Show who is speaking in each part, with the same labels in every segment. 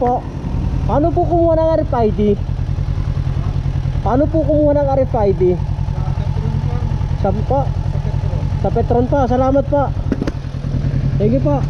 Speaker 1: po. Paano po kumuha ng RFID? Paano po kumuha ng RFID? Sa po? Sa Petron po. Salamat po. Thank you po.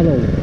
Speaker 1: Hasta.